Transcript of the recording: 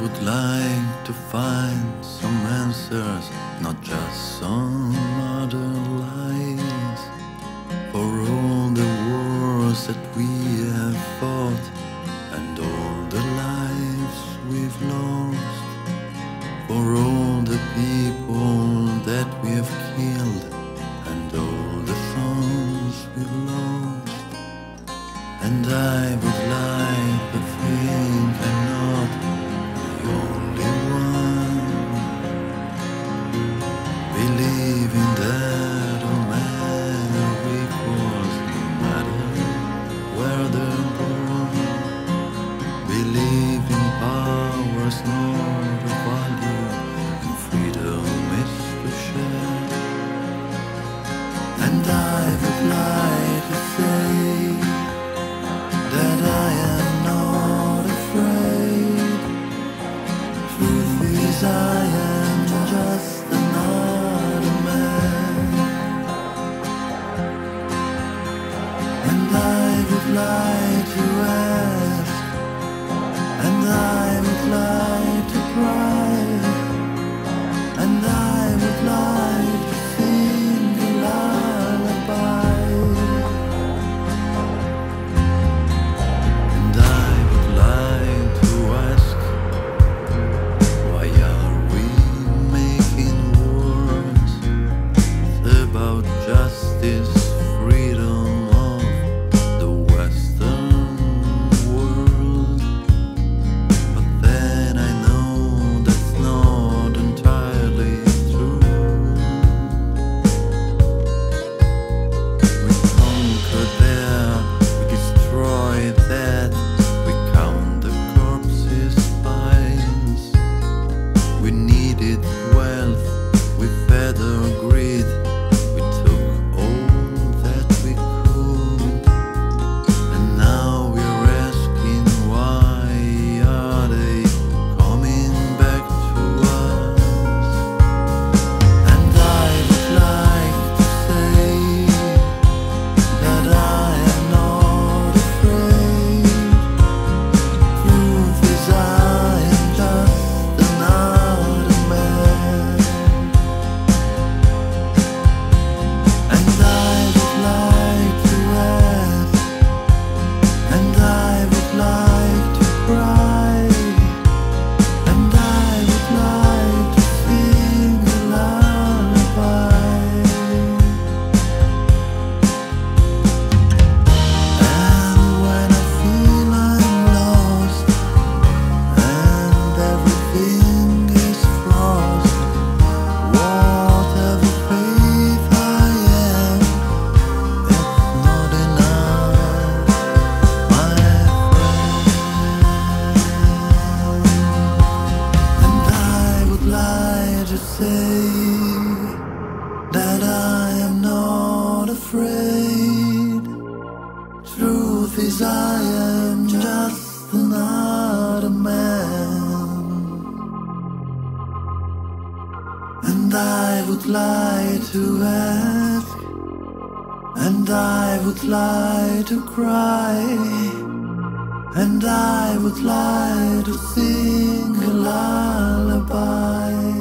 would like to find some answers, not just some other like you say that I am not afraid. Truth is, I am just another man, and I would lie to ask, and I would lie to cry. And I would like to sing a lullaby.